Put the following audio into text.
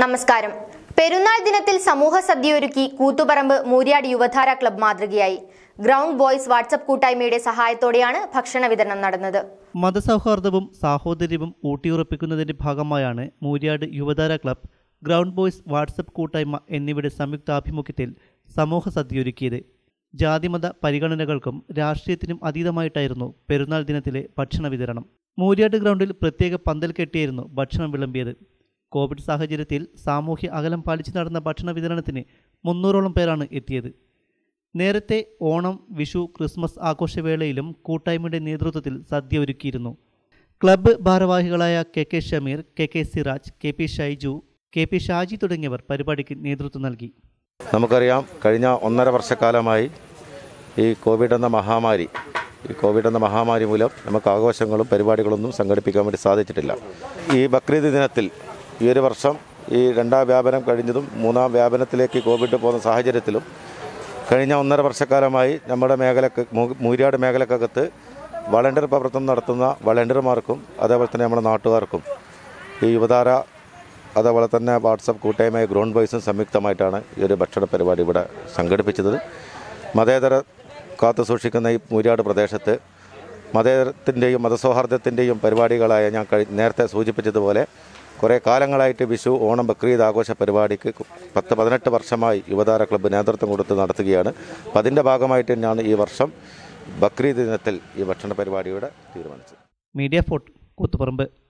നമസ്കാരം. പെരുന്നാൾ ദിനത്തിൽ സമൂഹ സദ്യയൊരുക്കി കൂത്തുപറമ്പ് മൂര്യാട് യുവധാര ക്ലബ് മാതൃകയായി. ഗ്രൗണ്ട് ബോയ്സ് വാട്സപ്പ് കൂട്ടായ്മയുടെ സഹായത്തോടെയാണ് ഭക്ഷണ വിതരണം നടന്നത്. മതസൗഹാർദ്ദവും സാഹോദര്യവും ഊട്ടിയുറപ്പിക്കുന്നതിന്റെ ഭാഗമായാണ് Muriyad Yuvadhara club ground boys WhatsApp കൂട്ടായ്മ എന്നിവയുടെ സംയുക്താഭിമുഖ്യത്തിൽ സമൂഹ സദ്യയൊരുക്കിയത്. ജാതിമത പരിഗണനകൾക്കും രാഷ്ട്രീയത്തിനും അതീതമായിട്ടായിരുന്നു പെരുന്നാൾ ദിനത്തിലെ ഭക്ഷണ വിതരണം. മൂര്യാട് ഗ്രൗണ്ടിൽ പ്രത്യേക പന്തൽ കെട്ടിയായിരുന്നു ഭക്ഷണം വിളമ്പിയത്. കോവിഡ് സാഹചര്യത്തിൽ സാമൂഹ്യ അകലം പാലിച്ച് നടന്ന ഭക്ഷണ വിതരണത്തിന് മുന്നൂറോളം പേരാണ് എത്തിയത്. നേരത്തെ ഓണം വിഷു ക്രിസ്മസ് ആഘോഷവേളയിലും കൂട്ടായ്മയുടെ നേതൃത്വത്തിൽ സദ്യ ഒരുക്കിയിരുന്നു. ക്ലബ്ബ് ഭാരവാഹികളായ K K Shameer K K Siraj K P Shaiju K P Shaji തുടങ്ങിയവർ പരിപാടിക്ക് നേതൃത്വം നൽകി. നമുക്കറിയാം കഴിഞ്ഞ ഒന്നര വർഷക്കാലമായി ഈ കോവിഡ് എന്ന മഹാമാരി ഈ കോവിഡ് എന്ന മഹാമാരി മൂലം നമുക്ക് ആഘോഷങ്ങളും പരിപാടികളൊന്നും സംഘടിപ്പിക്കാൻ വേണ്ടി സാധിച്ചിട്ടില്ല. ഈ ബക്രീദ് ദിനത്തിൽ ഈ ഒരു വർഷം ഈ രണ്ടാം വ്യാപനം കഴിഞ്ഞതും മൂന്നാം വ്യാപനത്തിലേക്ക് കോവിഡ് പോകുന്ന സാഹചര്യത്തിലും കഴിഞ്ഞ ഒന്നര വർഷക്കാലമായി നമ്മുടെ മേഖലക്ക് മൂരിയാട് മേഖലക്കകത്ത് വളണ്ടിയർ പ്രവർത്തനം നടത്തുന്ന വളണ്ടിയർമാർക്കും അതേപോലെ തന്നെ നമ്മുടെ നാട്ടുകാർക്കും ഈ യുവതാര അതേപോലെ തന്നെ വാട്സപ്പ് കൂട്ടായ്മ ഗ്രൗണ്ട് ബോയ്സും സംയുക്തമായിട്ടാണ് ഈ ഒരു ഭക്ഷണ പരിപാടി ഇവിടെ സംഘടിപ്പിച്ചത്. മതേതര കാത്തു സൂക്ഷിക്കുന്ന ഈ മൂര്യാട് പ്രദേശത്ത് മതേതരത്തിന്റെയും മതസൗഹാർദ്ദത്തിന്റെയും പരിപാടികളായ ഞാൻ നേരത്തെ സൂചിപ്പിച്ചതുപോലെ കുറേ കാലങ്ങളായിട്ട് വിഷു ഓണം ബക്രീദ് ആഘോഷ പരിപാടിക്ക് പത്ത് പതിനെട്ട് വർഷമായി യുവതാര ക്ലബ്ബ് നേതൃത്വം കൊടുത്ത് നടത്തുകയാണ്. അപ്പം അതിന്റെ ഭാഗമായിട്ട് തന്നെയാണ് ഈ വർഷം ബക്രീദ് ദിനത്തിൽ ഈ ഭക്ഷണ പരിപാടിയുടെ തീരുമാനിച്ചത്. Media fort Koothuparamba.